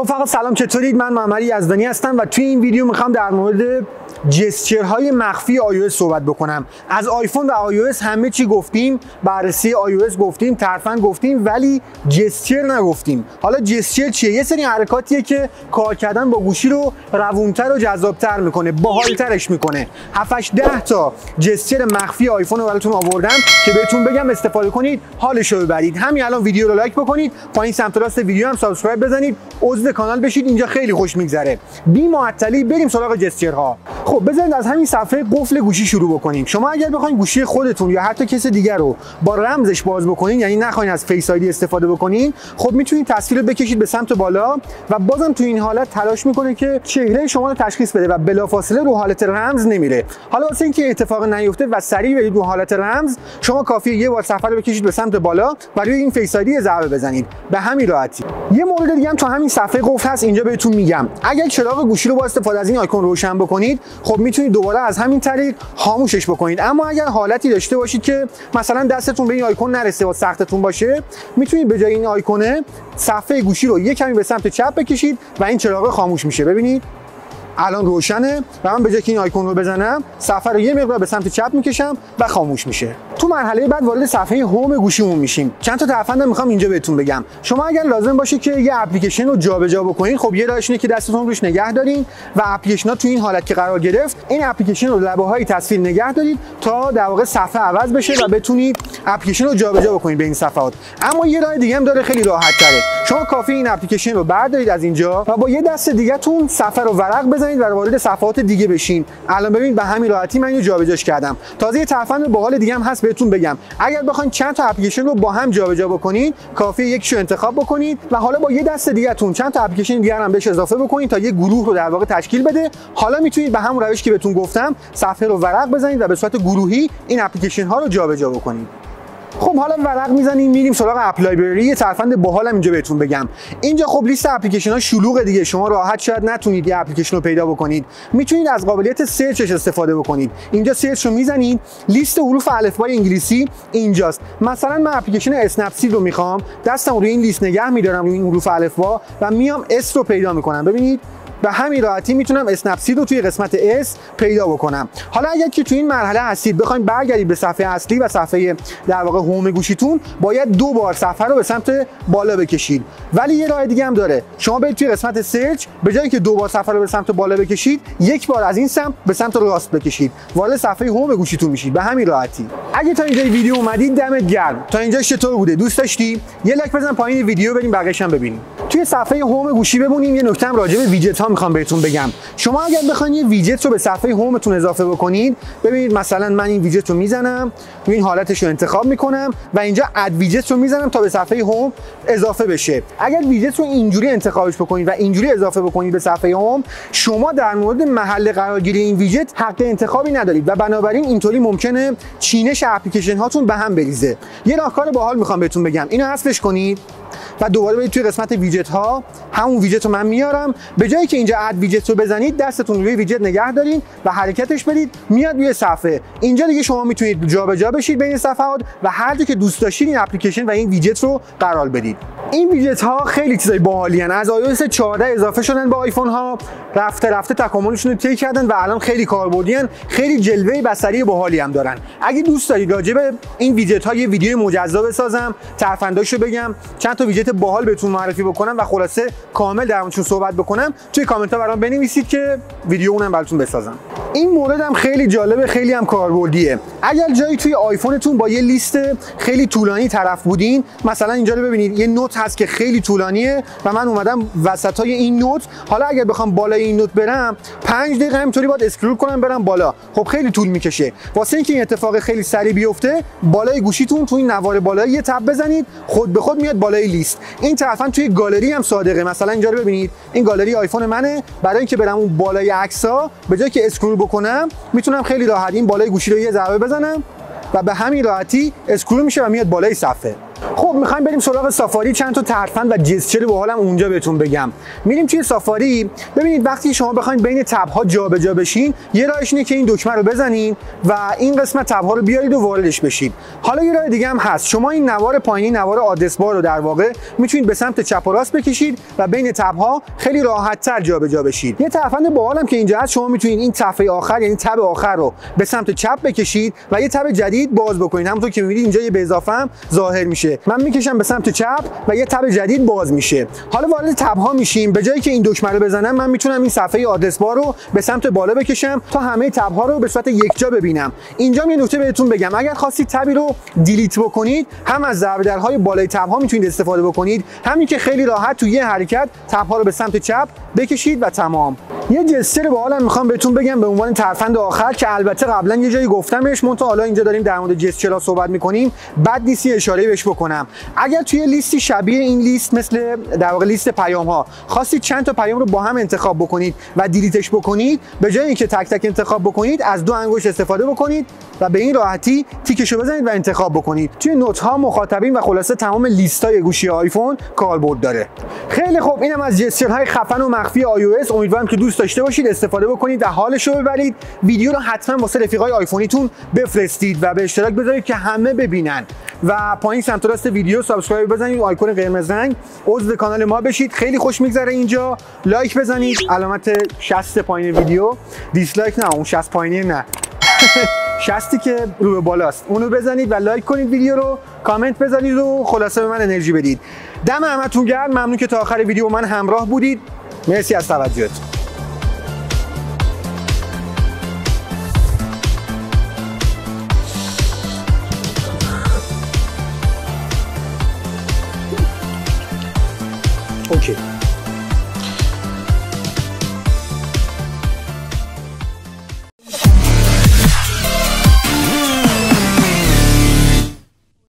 رفقا سلام چطورید؟ من محمد یزدانی هستم و توی این ویدیو می‌خوام در مورد gesture های مخفی iOS صحبت بکنم. از آیفون و iOS همه چی گفتیم بررسی iOS گفتیم ترفند گفتیم ولی gesture نگفتیم. حالا gesture چیه؟ یه سری حرکاتیه که کار کردن با گوشی رو روونتر و جذابتر می‌کنه باحالترش می‌کنه. 7 10 تا gesture مخفی آیفون رو براتون آوردم که بهتون بگم استفاده کنید حالش رو ببرید. همین الان ویدیو رو لایک بکنید پایین سمت راست ویدیو هم subscribe بزنید عضو کانال بشید اینجا خیلی خوش میگذره. بی معطلی بریم سراغ gesture ها خب بذارید از همین صفحه قفل گوشی شروع بکنیم. شما اگر بخواید گوشی خودتون یا حتی کس دیگر رو با رمزش باز بکنین یعنی نخواین از Face ID استفاده بکنین خب می‌تونید تصویر رو بکشید به سمت بالا و بازم تو این حالت تلاش می‌کنه که چهره شما رو تشخیص بده و بلافاصله رو حالت رمز نمیره. حالا واسه اینکه اتفاق نیفته و سریع برید رو حالت رمز شما کافیه یه بار صفحه رو بکشید به سمت بالا و روی این Face ID ضربه بزنید. به همین راحتی. یه مورد دیگه هم تو همین صفحه قفل هست اینجا بهتون میگم. اگر چراغ گوشی رو با استفاده از این آیکون روشن بکنید خب می‌تونید دوباره از همین طریق خاموشش بکنید. اما اگر حالتی داشته باشید که مثلا دستتون به این آیکون نرسه و سختتون باشه می‌تونید به جای این آیکونه صفحه گوشی رو یه کمی به سمت چپ بکشید و این چراغ خاموش میشه. ببینید؟ الان روشنه و من به جای که این آیکون رو بزنم صفحه رو یه مقدار به سمت چپ می‌کشم و خاموش میشه. تو مرحله بعد وارد صفحه هوم گوشیمون میشیم. چند تا ترفند می‌خوام اینجا بهتون بگم. شما اگر لازم باشه که یه اپلیکیشن رو جابجا بکنین خب یه راهش اینه که دستتون روش نگه دارین و اپلیکیشن ها تو این حالت که قرار گرفت این اپلیکیشن رو لبه های تصویر نگه دارید تا در واقع صفحه عوض بشه و بتونید اپلیکیشن رو جابجا بکنید به این صفحات. اما یه راه دیگه هم داره خیلی راحت تره. شما کافیه این اپلیکیشن رو بردارید از اینجا و با یه دست دیگه تون صفحه رو ورق بزنید و وارد صفحات دیگه بشین. الان ببینید به همین راحتی من اینو جابجاش کردم. تازه یه ترفند باحال دیگه هم هست بهتون بگم. اگر بخواید چند تا اپلیکیشن رو با هم جابجا بکنید کافیه یکیشو انتخاب بکنید و حالا با یه دست دیگه تون چند تا اپلیکیشن دیگه هم بهش اضافه بکنید تا یه گروه رو در واقع تشکیل بده. حالا می‌تونید به همون روش که بهتون گفتم صفحه رو ورق بزنید و به صورت گروهی این اپلیکیشن ها رو جابجا بکنید. خب حالا ورق می‌زنیم میریم سراغ App Library یه ترفند باحالم اینجا بهتون بگم. اینجا خب لیست اپلیکیشن ها شلوغه دیگه. شما راحت شاید نتونید یه اپلیکیشن رو پیدا بکنید. می‌تونید از قابلیت search ش استفاده بکنید. اینجا search رو می‌زنید. لیست حروف الفبای انگلیسی اینجاست. مثلا من اپلیکیشن Snapseed رو می‌خوام. دستم روی این لیست نگه میدارم روی این حروف الفبا و میام S رو پیدا می‌کنم. ببینید به همین راحتی می‌تونم Snapseed رو توی قسمت S پیدا بکنم. حالا اگر که توی این مرحله هستید بخواید برگردید به صفحه اصلی و صفحه در واقع home گوشیتون باید دو بار صفحه رو به سمت بالا بکشید. ولی یه راه دیگه هم داره. شما برید توی قسمت search به جایی که دو بار صفحه رو به سمت بالا بکشید یک بار از این سمت به سمت راست بکشید. وارد صفحه home گوشیتون میشید. به همین راحتی. اگه تا اینجا ویدیو اومدید دمت گرم. تا اینجا چطور بوده. دوست داشتی؟ یه لایک بزن پایین ویدیو بریم بقیه‌ش هم ببینیم. توی صفحه home گوشی بمونیم. یه نکته راجع به ویجت ها می‌خوام بهتون بگم. شما اگر بخواید یه ویجت رو به صفحه home تون اضافه بکنید ببینید مثلا من این ویجت رو می‌زنم این حالتش رو انتخاب می‌کنم و اینجا add widget رو می‌زنم تا به صفحه home اضافه بشه. اگر ویجت رو اینجوری انتخابش بکنید و اینجوری اضافه بکنید به صفحه home شما در مورد محل قرارگیری این ویجت حق انتخابی ندارید و بنابراین اینطوری ممکنه چینش اپلیکیشن هاتون به هم بریزه. یه راهکار باحال می‌خوام بهتون بگم. اینو حذفش کنید. و دوباره برید توی قسمت widget ها همون widget رو من میارم. به جایی که اینجا add widget رو بزنید دستتون روی widget نگه دارین و حرکتش بدید. میاد روی صفحه. اینجا دیگه شما می‌تونید جابجا بشید بین صفحات و هر جا که دوست داشتید این اپلیکیشن و این ویجت رو قرار بدید. این ویجت ها خیلی چیزای باحالی از iOS 14 اضافه شدن به آیفون ها رفته رفته تکاملشون رو طی کردن و الان خیلی کاربردی خیلی جلوه بصری باحالی هم دارن. اگه دوست دارید راجع به این ویجت ها یه ویدیو مجزا بسازم ترفنداشو بگم. چند تا ویجت باحال بهتون معرفی بکنم و خلاصه کامل در صحبت بکنم. توی کامنت ها برام بنویسید که ویدیو اونم براتون بسازم. این مورد هم خیلی جالبه خیلی هم کاربردیه. اگر جایی توی آیفونتون با یه لیست خیلی طولانی طرف بودین مثلا اینجا رو ببینید یه note هست که خیلی طولانیه و من اومدم وسطای این note. حالا اگر بخوام بالای این note برم 5 دقیقه همینطوری باید scroll کنم برم بالا. خب خیلی طول می‌کشه. واسه اینکه این اتفاق خیلی سریع بیفته بالای گوشیتون توی نوار بالایی یه tap بزنید خود به خود میاد بالای لیست. این طرفا توی گالری هم صادقه. مثلا اینجا رو ببینید. این گالری آیفون منه. برای اینکه برم اون بالای عکس‌ها به جای که scroll بکنم می‌تونم خیلی راحت این بالای گوشی رو یه ضربه بزنم و به همین راحتی اسکرول میشه و میاد بالای صفحه. خب می‌خوایم بریم سراغ سافاری. چند تا ترفند و جسچر حالم اونجا بهتون بگم. میریم توی سافاری. ببینید وقتی شما بخواید بین تب ها جابجا بشین یه راهش اینه که این دکمه رو بزنین و این قسمت تب ها رو بیارید و واردش بشید حالا یه راه دیگه هم هست. شما این نوار پایینی نوار آدسبار رو در واقع می‌تونید به سمت چپ و راست بکشید و بین تب ها خیلی راحت تر جابجا بشید. یه ترفند باحالم که اینجا هست شما می‌تونید این تفه آخر یعنی تب آخر رو به سمت چپ بکشید و یه تب جدید باز بکنید. همونطور که می‌بینید اینجا یه به اضافه ظاهر میشه. من می‌کشم به سمت چپ و یه تب جدید باز میشه. حالا وارد تب ها میشیم. به جایی که این دکمه رو بزنم من می‌تونم این صفحه آدرس بار رو به سمت بالا بکشم تا همه تب ها رو به صورت یکجا ببینم. اینجا یه نکته بهتون بگم. اگر خواستید تبی رو دیلیت بکنید هم از ضرب های بالای تب ها می‌تونید استفاده بکنید. همین که خیلی راحت تو یه حرکت تب ها رو به سمت چپ بکشید و تمام. یه جستر با حالم می‌خوام بهتون بگم به عنوان ترفند آخر که البته قبلا یه جایی گفتمش مون حالا اینجا داریم در مورد جسترها صحبت می‌کنیم. بعد نیستی اشاره بهش بکنم. اگر توی لیستی شبیه این لیست مثل در واقع لیست پیام ها خواستید چند تا پیام رو با هم انتخاب بکنید و دیلیتش بکنید به جای اینکه تک تک انتخاب بکنید از دو انگشت استفاده بکنید و به این راحتی تیکشو بزنید و انتخاب بکنید. توی نوت ها مخاطبین و خلاصه تمام لیست های گوشی آیفون کاربرد داره. خیلی خوب اینم از جسترهای خفن و مخفی iOS. امیدوارم که دوست داشته باشید استفاده بکنید و حالش رو ببرید. ویدیو رو حتما واسه رفیقای آیفونیتون بفرستید و به اشتراک بذارید که همه ببینن. و پایین سمت راست ویدیو subscribe بزنید آیکون قرمز رنگ عضو کانال ما بشید. خیلی خوش میگذره اینجا. لایک بزنید. علامت 60 پایین ویدیو. dislike نه اون شست پایینی نه. شستی که رو به بالاست. اونو بزنید و لایک کنید ویدیو رو. کامنت بزنید و خلاصه به من انرژی بدید. دم همتون گرم. ممنون که تا آخر ویدیو من همراه بودید. مرسی از توجهتون. OK.